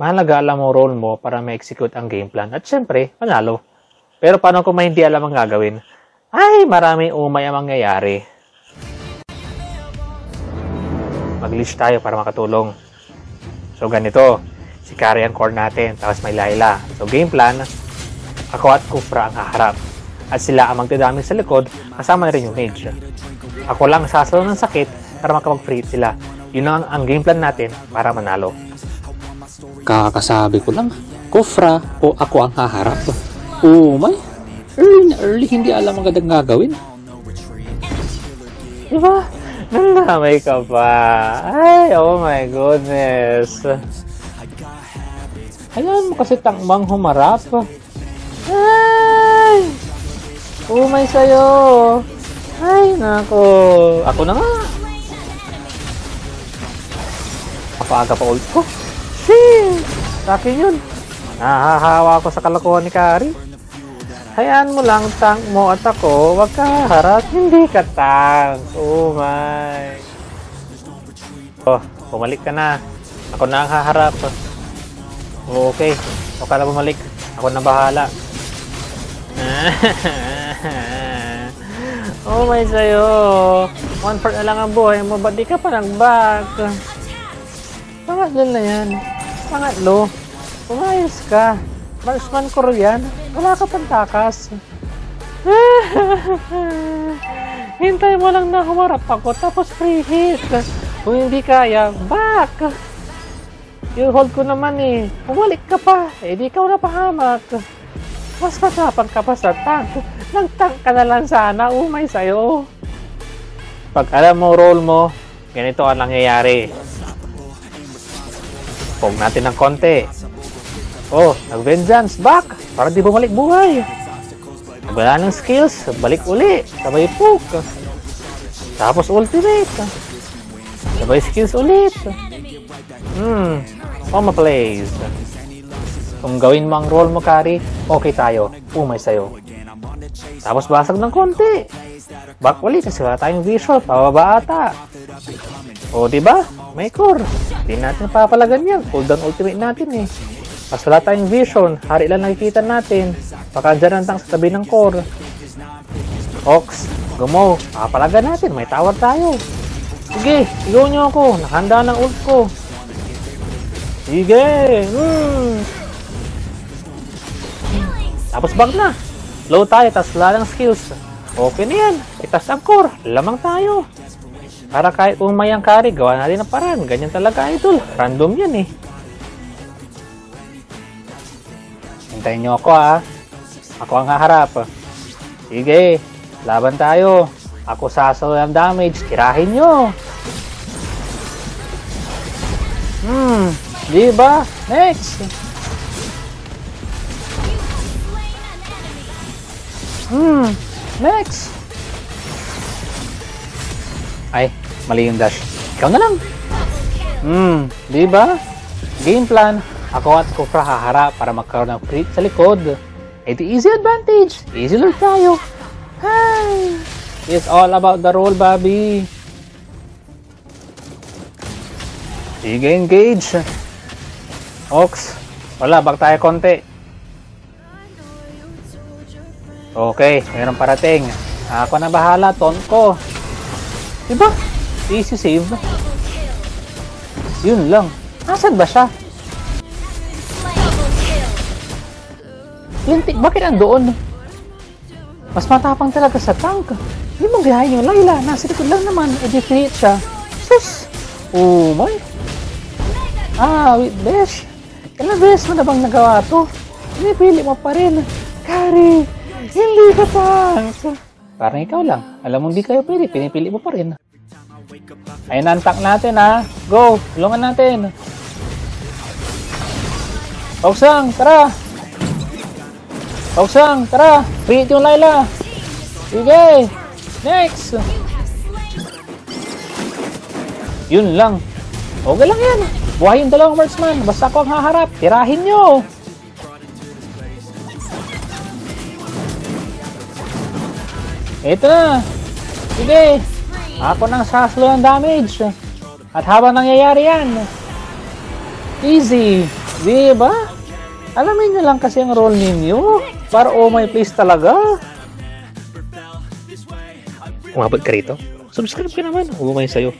Mahalaga alam mo role mo para ma-execute ang game plan at syempre, manalo. Pero paano kung may hindi alam ang gagawin? Ay, maraming umay ang mangyayari. Mag-leash tayo para makatulong. So ganito, si Kari ang core natin, tapos may Layla. So game plan, ako at Kufra ang haharap. At sila ang magdadaming sa likod, kasama na rin yung mage. Ako lang sasalo ng sakit para makapag-free sila. Yun ang, ang game plan natin para manalo. Kakasabi ko lang, Kufra o ako ang haharap. Oh my, early na early hindi alam ang gandang gagawin. Diba? Nandamay ka pa. Ay, oh my goodness. Ayan mo kasi takbang humarap. Ay! Umay sa'yo. Ay, nako. Ako na nga. Kapaaga pa ult ko. Shit! Sa akin yun. Nahahawa ako sa kalokohan ni Kari. Hayaan mo lang tank mo at ako, wag ka harap, hindi ka tank. Oh my. Oh, bumalik ka na. Ako na ang haharap. Oh, okay, huwag ka na bumalik. Ako na bahala. oh my sa'yo. One part na lang ang buhay mo, ba't di ka pa nag-back? Pangatlo na yan. Pangatlo. Umayos ka. Marksman ko yan. Wala ka pang takas. Hintay mo lang na humarap ako tapos free hit. Kung hindi kaya, back! You hold ko naman eh. Bumalik ka pa. Eh di ka na pahamak. Mas matapang ka pa sa tank. Nag-tank ka na lang sana. Umay sa'yo. Pag alam mo role mo, ganito ang nangyayari. Pog natin ng konti. Oh, nag-vengeance back para di bumalik buhay. Wala ng skills, balik uli. Sabay poke. Tapos ultimate. Sabay skills ulit. Hmm, Oma plays. Kung gawin mo ang role mo, Kari, okay tayo. Umay sa'yo. Tapos basag ng konti. Back uli kasi wala tayong visual. Pababa ata. O, di ba? May core. Hindi natin papalagan yan. Cooldown ultimate natin eh. Mas wala tayong vision. Hari lang nakikita natin. Baka dyan ang sa tabi ng core. Ox, gumo. Papalagan natin. May tower tayo. Sige, sigaw nyo ako. Nakahanda ng ult ko. Sige. Hmm. Tapos bag na. Low tayo, tas wala skills. Okay na yan. Itas ang core. Lamang tayo. Para kahit umay ang carry, gawa natin ng paraan. Ganyan talaga, idol. Random yan eh. Hintayin nyo ako ha. Ako ang haharap. Sige, laban tayo. Ako sasalo ng damage. Tirahin nyo. Hmm, di ba? Next. Hmm, next. Mali yung dash. Ikaw na lang. Hmm, di ba? Game plan. Ako at Kufra haharap para magkaroon ng crit sa likod. Ito easy advantage. Easy lord tayo. Hi! It's all about the roll, Bobby. Sige, engage. Ox. Wala, back tayo konti. Okay, mayroon parating. Ako na bahala, ton ko. Diba? Easy save. Yun lang. Asan ba siya? Lintik, bakit andoon? Mas matapang talaga sa tank. Hindi mo gayahin yung Layla. Nasa likod lang naman. I-defeat siya. Sus! Oh my! Ah, wait, Besh. Ilang beses mo na bang nagawa to? Pinipili mo pa rin. Kari, hindi ka tank. Parang ikaw lang. Alam mo hindi kayo pwede. Pinipili mo pa rin. Ayun na ang tank natin ha. Go! Tulungan natin. Oksang, tara! Oksang, tara! Create yung Layla! Sige! Next! Yun lang. Okay lang yan. Buhay yung dalawang marksman. Basta ako ang haharap. Tirahin nyo! Ito na! Sige! Ako nang sasalo ng damage. At habang nangyayari yan, easy! Di ba? Alamin nyo lang kasi ang role ninyo. Para oh my place talaga. Umabot ka rito? Subscribe ka naman. Umay sa'yo.